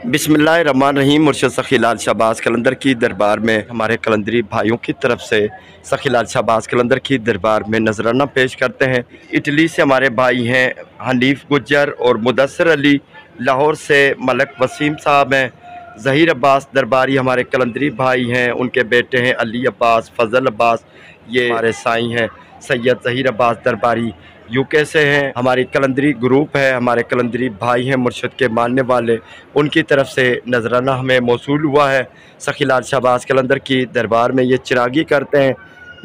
रहीम मुर्शद सखीलाल शहबाज कलंदर की दरबार में हमारे कलंदरी भाइयों की तरफ़ से सखीलाल शहबाज कलंदर की दरबार में नजराना पेश करते हैं। इटली से हमारे भाई हैं हनीफ गुजर और मुदसर अली। लाहौर से मलक वसीम साहब हैं। ज़हीर अब्बास दरबारी हमारे कलंदरी भाई हैं। उनके बेटे हैं अली अब्बास, फजल अब्बास, ये हमारे साई हैं। सैयद ज़हीर अब्बास दरबारी। यूके से हैं, हमारी कलंदरी ग्रुप है, हमारे कलंदरी भाई हैं मुर्शद के मानने वाले, उनकी तरफ़ से नजराना हमें मौसू हुआ है। सखीलाल शहबाज कलंदर की दरबार में ये चिरागी करते हैं,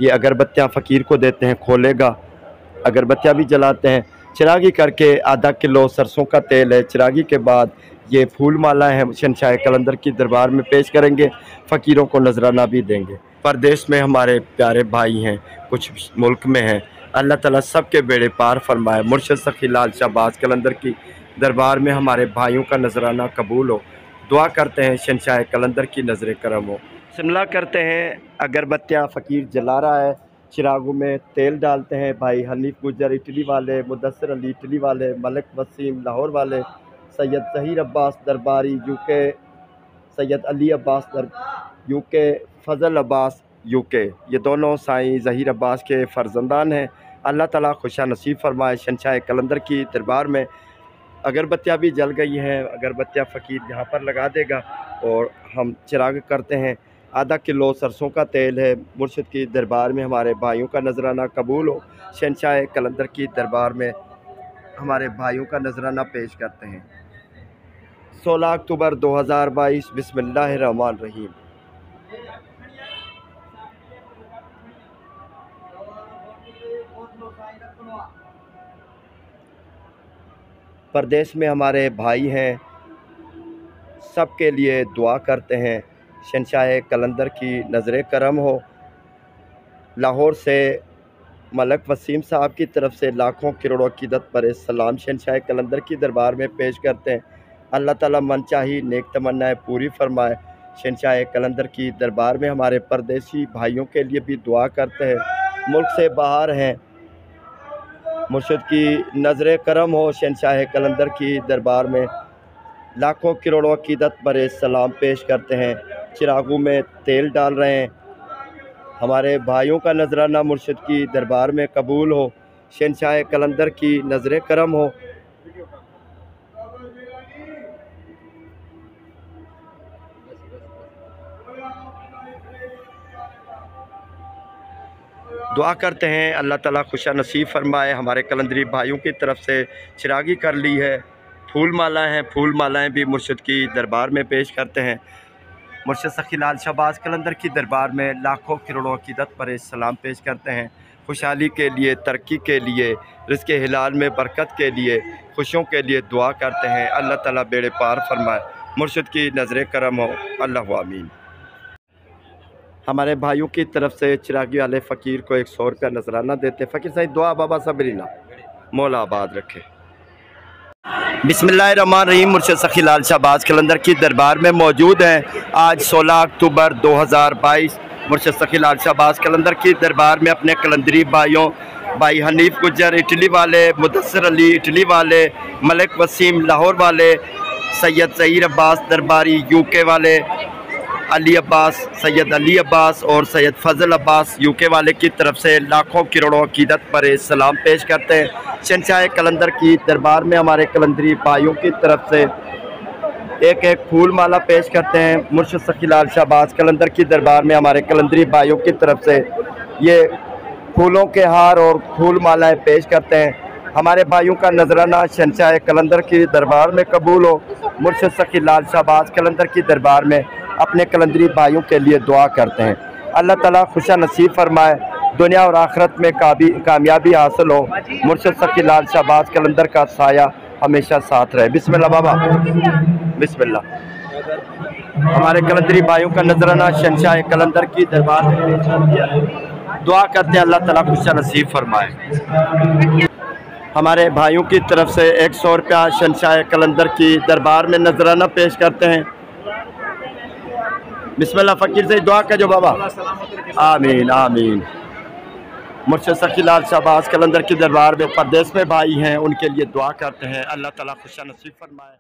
ये अगरबत्तियाँ फ़कीर को देते हैं, खोलेगा, अगरबत्तियाँ भी जलाते हैं। चिरागी करके आधा किलो सरसों का तेल है, चिरागी के बाद ये फूल माला है, शनशाह कलंदर की दरबार में पेश करेंगे, फ़कीरों को नजराना भी देंगे। परदेश में हमारे प्यारे भाई हैं, कुछ मुल्क में हैं अल्लाह ताला सब के बेड़े पार फरमाए। मुर्शद सखी लाल शहबाज कलंदर की दरबार में हमारे भाइयों का नजराना कबूल हो। दुआ करते हैं शनशाह कलंदर की नज़र करम हो। शिमला करते हैं अगरबत्तियाँ फ़कीर जला रहा है। चिरागों में तेल डालते हैं भाई हनीफ गुजर, इटली वाले मुदसर अली, इटली वाले, मलिक वसीम, लाहौर वाले, Syed Zaheer Abbas Darbari, UK, Syed Ali Abbas Dar, UK, Fazal Abbas, UK. ये दोनों साईं ज़हीर अब्बास के फ़र्जंदान हैं। अल्लाह ताला खुशा नसीब फरमाए, शनशाह कलंदर की दरबार में। अगरबत्तियाँ भी जल गई हैं, अगरबत्तियाँ फ़कीर यहाँ पर लगा देगा और हम चिराग करते हैं। आधा किलो सरसों का तेल है, मुर्शद की दरबार में हमारे भाइयों का नजराना कबूल हो। शनशाह कलंदर की दरबार में हमारे भाइयों का नजराना पेश करते हैं। 16 अक्टूबर 2022 बिस्मिल्लाह रहीम परदेश में हमारे भाई हैं सब के लिए दुआ करते हैं शनशाह कलंदर की नज़र करम हो। लाहौर से मलक वसीम साहब की तरफ़ से लाखों करोड़ों की दत पर सलाम शनशाह कलंदर की दरबार में पेश करते हैं। अल्लाह ताला मन चाही नेक तमन्नाएँ पूरी फरमाए। शनशाह कलंदर की दरबार में हमारे परदेसी भाइयों के लिए भी दुआ करते हैं। मुल्क से बाहर हैं मुर्शद की नज़र करम हो शनशाह कलंदर की दरबार में लाखों करोड़ों अकीदत पर सलाम पेश करते हैं। चिरागों में तेल डाल रहे हैं। हमारे भाइयों का नजराना मुर्शद की दरबार में कबूल हो शनशाह कलंदर की नज़र करम हो। दुआ करते हैं, अल्लाह ताला खुशा नसीब फरमाए, हमारे कलंदरी भाइयों की तरफ़ से चिरागी कर ली है। फूल माला हैं फूल मालाएँ भी मुर्शद की दरबार में पेश करते हैं। मुर्शद सखी लाल शहबाज कलंदर की दरबार में लाखों करोड़ों अकीदत पर सलाम पेश करते हैं। खुशहाली के लिए, तरक्की के लिए रिस्क हिलाल में बरकत के लिए, खुशियों के लिए दुआ करते हैं। अल्लाह ताला बेड़े पार फरमाए। मुर्शद की नज़र करम हो। अल्लाह आमीन। हमारे भाइयों की तरफ़ से चिरागी वाले फ़कीर को एक सौ रुपया नजराना देते फ़कीर साहब, दुआ बाबा सबरीना मौला आबाद रखे। बिसमीम मुर्शद सखी लाल शहबाज कलंदर की दरबार में मौजूद हैं। आज 16 अक्टूबर 2022 मुर्शद सखी लाल शहबाज कलंदर की दरबार में अपने कलंदरी भाइयों, भाई हनीफ गुजर इटली वाले मुदसर अली, इटली वाले, मलिक वसीम, लाहौर वाले, सैयद सईर अब्बास दरबारी, यूके वाले अली अब्बास, सैयद अली अब्बास और सैयद फजल अब्बास यूके वाले की तरफ़ से लाखों करोड़ों अकीदत पर सलाम पेश करते हैं। शनशाह कलंदर की दरबार में हमारे कलंदरी भाइयों की तरफ़ से एक एक फूल माला पेश करते हैं। मुर्शद सखीलाल शाहबाज कलंदर की दरबार में हमारे कलंदरी भाइयों की तरफ़ से ये फूलों के हार और फूल मालाएँ पेश करते हैं। हमारे भाइयों का नजराना शनशाह कलंदर की दरबार में कबूल हो। मुर्शद सखी लाल शहबाज कलंदर की दरबार में अपने कलंदरी भाइयों के लिए दुआ करते हैं। अल्लाह ताला खुशा नसीब फरमाए, दुनिया और आखरत में काबी, कामयाबी हासिल हो। मुर्शद सकी लाल शहबाज कलंदर का साया हमेशा साथ रहे। बिस्मिल्लाह बाबा। बिस्मिल्लाह। हमारे कलंदरी भाइयों का नजराना शनशाह कलंदर की दरबार दुआ करते हैं अल्लाह ताला खुशा नसीब फरमाए। हमारे भाइयों की तरफ़ से एक सौ रुपया शनशाह कलंदर की दरबार में नजराना पेश करते हैं। बिस्मिल्लाह फ़कीर से दुआ कर जो बाबा। आमीन आमीन। मुर्शद सखी लाल शाहबाज कलंदर के दरबार में परदेश में भाई हैं, उनके लिए दुआ करते हैं। अल्लाह ताला खुशा नसीब फरमाए।